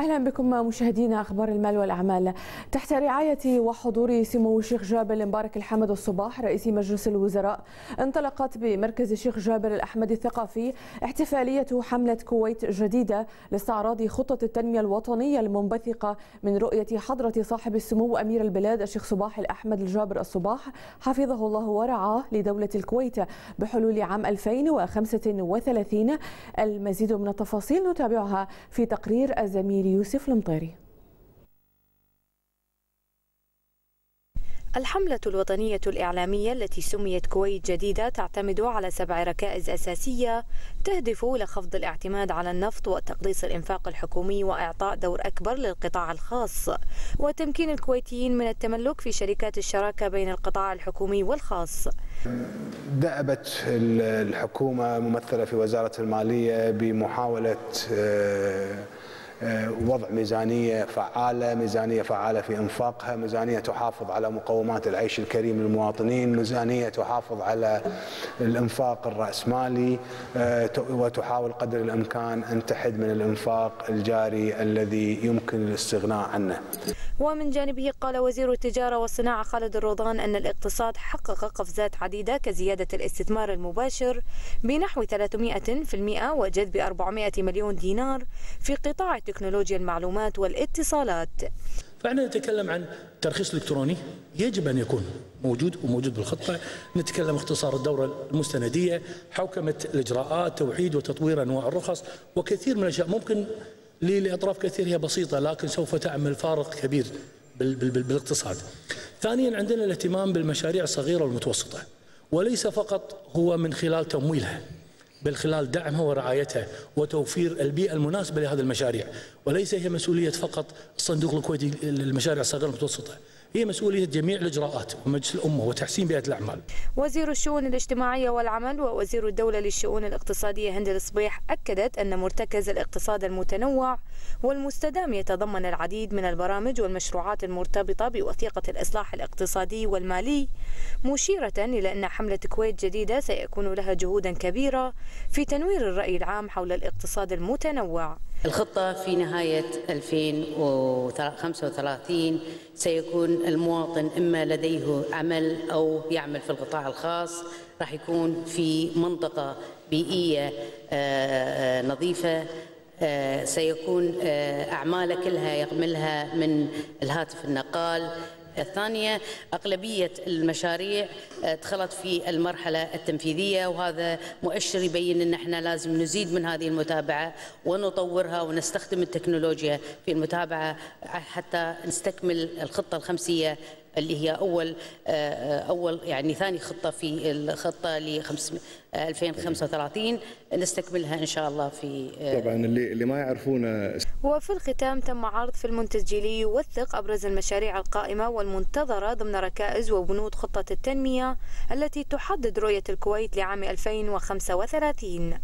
أهلا بكم مشاهدينا أخبار المال والأعمال. تحت رعاية وحضور سمو الشيخ جابر المبارك الحمد الصباح رئيس مجلس الوزراء انطلقت بمركز الشيخ جابر الأحمد الثقافي احتفالية حملة كويت جديدة لاستعراض خطة التنمية الوطنية المنبثقة من رؤية حضرة صاحب السمو أمير البلاد الشيخ صباح الأحمد الجابر الصباح حفظه الله ورعاه لدولة الكويت بحلول عام 2035 المزيد من التفاصيل نتابعها في تقرير الزميل يوسف المطيري. الحملة الوطنية الإعلامية التي سميت كويت جديدة تعتمد على سبع ركائز أساسية تهدف إلى خفض الاعتماد على النفط وتقليص الإنفاق الحكومي وإعطاء دور أكبر للقطاع الخاص. وتمكين الكويتيين من التملك في شركات الشراكة بين القطاع الحكومي والخاص. دأبت الحكومة ممثلة في وزارة المالية بمحاولة وضع ميزانية فعالة ميزانية فعالة في إنفاقها ميزانية تحافظ على مقومات العيش الكريم للمواطنين ميزانية تحافظ على الإنفاق الرأسمالي وتحاول قدر الإمكان أن تحد من الإنفاق الجاري الذي يمكن الاستغناء عنه. ومن جانبه قال وزير التجارة والصناعة خالد الروضان أن الاقتصاد حقق قفزات عديدة كزيادة الاستثمار المباشر بنحو 300% وجذب 400 مليون دينار في قطاع تكنولوجيا المعلومات والاتصالات. فاحنا نتكلم عن ترخيص إلكتروني يجب أن يكون موجود وموجود بالخطه، نتكلم اختصار الدورة المستندية، حوكمة الإجراءات، توحيد وتطوير انواع الرخص وكثير من الأشياء. ممكن لأطراف كثير هي بسيطة لكن سوف تعمل فارق كبير بالاقتصاد. ثانيا عندنا الاهتمام بالمشاريع الصغيرة والمتوسطة وليس فقط هو من خلال تمويلها. بل خلال دعمها ورعايتها وتوفير البيئة المناسبة لهذه المشاريع. وليس هي مسؤولية فقط الصندوق الكويتي للمشاريع الصغيرة والمتوسطة هي مسؤولية جميع الإجراءات ومجلس الأمة وتحسين بيئة الأعمال. وزير الشؤون الاجتماعية والعمل ووزير الدولة للشؤون الاقتصادية هند الصبيح أكدت أن مرتكز الاقتصاد المتنوع والمستدام يتضمن العديد من البرامج والمشروعات المرتبطة بوثيقة الإصلاح الاقتصادي والمالي مشيرة إلى أن حملة كويت جديدة سيكون لها جهودا كبيرة في تنوير الرأي العام حول الاقتصاد المتنوع. الخطة في نهاية 2035 سيكون المواطن إما لديه عمل أو يعمل في القطاع الخاص راح يكون في منطقة بيئية نظيفة سيكون أعماله كلها يعملها من الهاتف النقال الثانية أغلبية المشاريع دخلت في المرحلة التنفيذية وهذا مؤشر يبين أن إحنا لازم نزيد من هذه المتابعة ونطورها ونستخدم التكنولوجيا في المتابعة حتى نستكمل الخطة الخمسية اللي هي أول أول يعني ثاني خطة في الخطة ل 2035 نستكملها إن شاء الله في طبعا اللي اللي ما يعرفون. وفي الختام تم عرض فيلم تسجيلي يوثق أبرز المشاريع القائمة والمنتظرة ضمن ركائز وبنود خطة التنمية التي تحدد رؤية الكويت لعام 2035